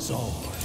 sword.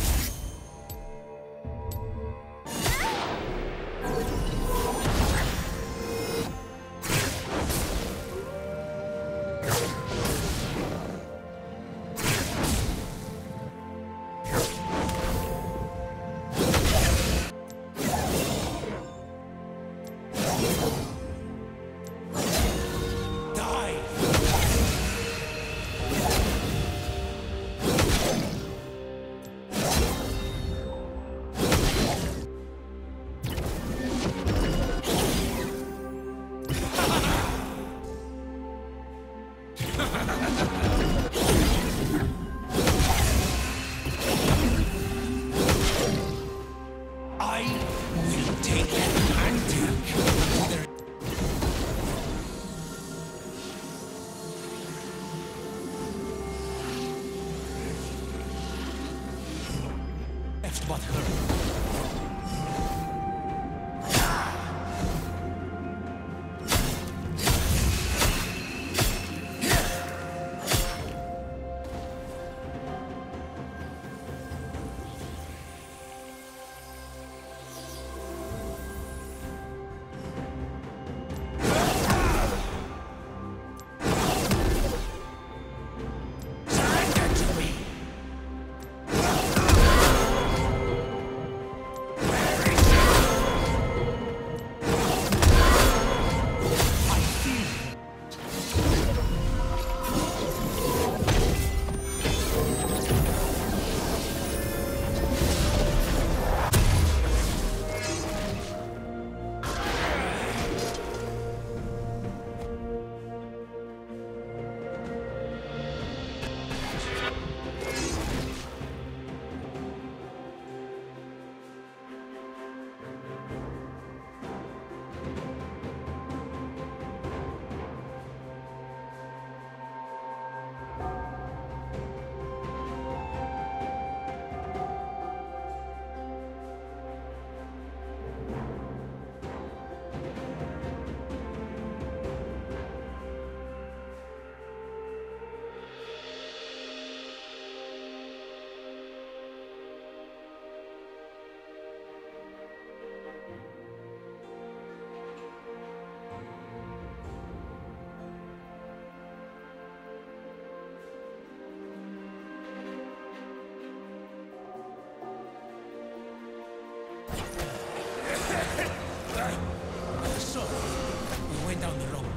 But her. Rock.